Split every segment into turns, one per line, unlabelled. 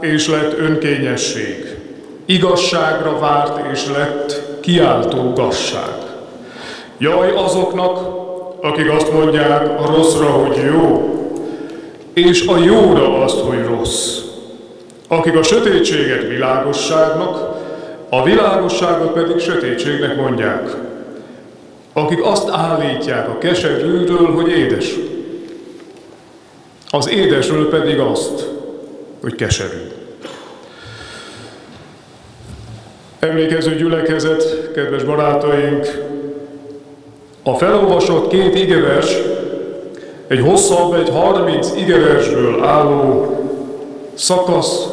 és lett önkényesség. Igazságra várt és lett kiáltó gasság. Jaj azoknak, akik azt mondják a rosszra, hogy jó, és a jóra azt, hogy rossz. Akik a sötétséget világosságnak, a világosságot pedig sötétségnek mondják. Akik azt állítják a keserűről, hogy édes. Az édesről pedig azt, hogy keserű. Emlékező gyülekezet, kedves barátaink, a felolvasott két igevers, egy hosszabb, egy 30 igeversből álló szakasz,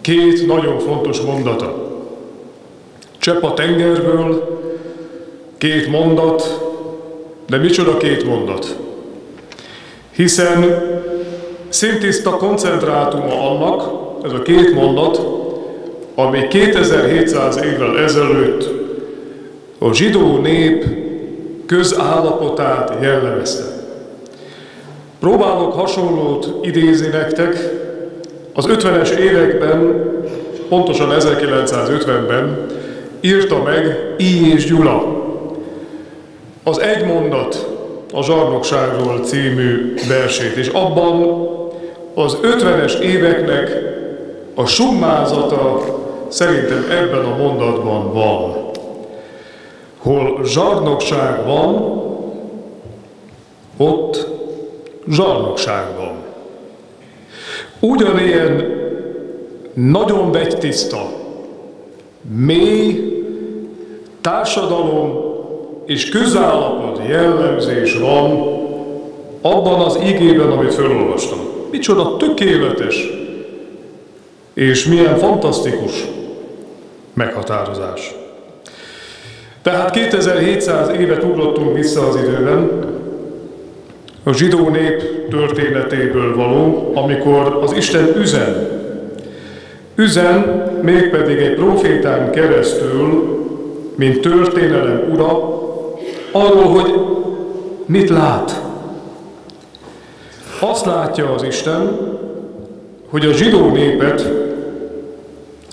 két nagyon fontos mondata. Csepp a tengerből, két mondat, de micsoda két mondat? Hiszen szintiszta koncentrátuma annak, ez a két mondat, ami 2700 évvel ezelőtt a zsidó nép közállapotát jellemezte. Próbálok hasonlót idézni nektek. Az 50-es években, pontosan 1950-ben írta meg I. és Gyula az Egy mondat a Zsarnokságról című versét, és abban az 50-es éveknek a summázata szerintem ebben a mondatban van. Hol zsarnokság van, ott zsarnokság van. Ugyanilyen nagyon vegytiszta, mély társadalom és közállapot jellemzés van abban az igében, amit felolvastam. Micsoda tökéletes és milyen fantasztikus meghatározás. Tehát 2700 évet ugrottunk vissza az időben, a zsidó nép történetéből való, amikor az Isten üzen. Üzen mégpedig egy profétán keresztül, mint történelem ura, arról, hogy mit lát. Azt látja az Isten, hogy a zsidó népet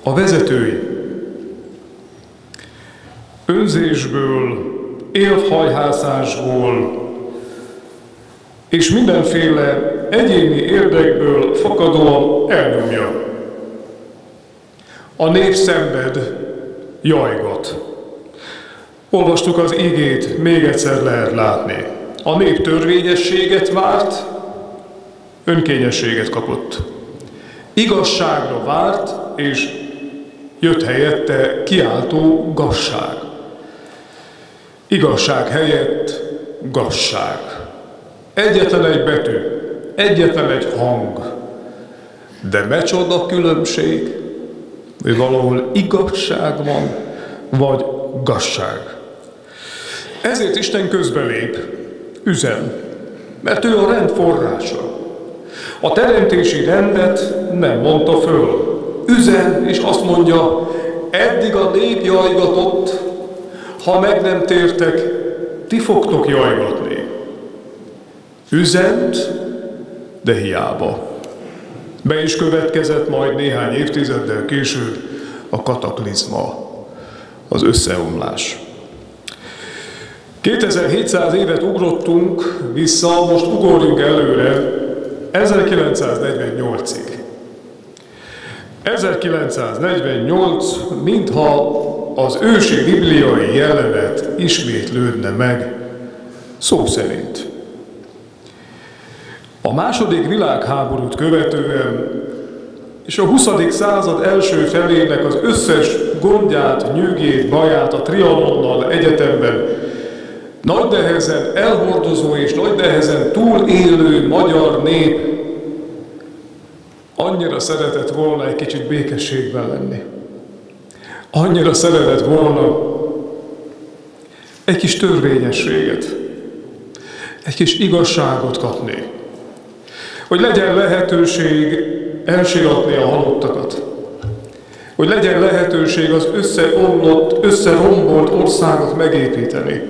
a vezetői önzésből, élthajhászásból és mindenféle egyéni érdekből fakadóan elnyomja. A nép szenved, jajgat. Olvastuk az igét, még egyszer lehet látni. A nép törvényességet várt, önkényességet kapott. Igazságra várt, és jött helyette kiáltó gasság. Igazság helyett gasság. Egyetlen egy betű, egyetlen egy hang, de mecsoda különbség, hogy valahol igazság van, vagy gasság. Ezért Isten közbelép, üzen, mert ő a rend forrása. A teremtési rendet nem mondta föl. Üzen, és azt mondja, eddig a nép jajgatott, ha meg nem tértek, ti fogtok jajgatni. Üzent, de hiába. Be is következett majd néhány évtizeddel később a kataklizma, az összeomlás. 2700 évet ugrottunk vissza, most ugorjunk előre 1948-ig. 1948, mintha az ősi bibliai jelenet ismétlődne meg, szó szerint. A második világháborút követően és a 20. század első felének az összes gondját, nyűgét, baját a Trianonnal egyetemben nagy nehezen elhordozó és nagy nehezen túlélő magyar nép annyira szeretett volna egy kicsit békességben lenni. Annyira szeretett volna egy kis törvényességet, egy kis igazságot kapni. Hogy legyen lehetőség elsiratni a halottakat. Hogy legyen lehetőség az összeomlott, összerombolt országot megépíteni.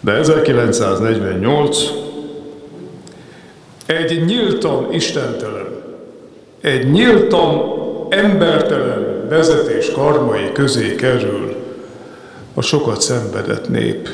De 1948 egy nyíltan istentelen, egy nyíltan embertelen vezetés karmai közé kerül a sokat szenvedett nép.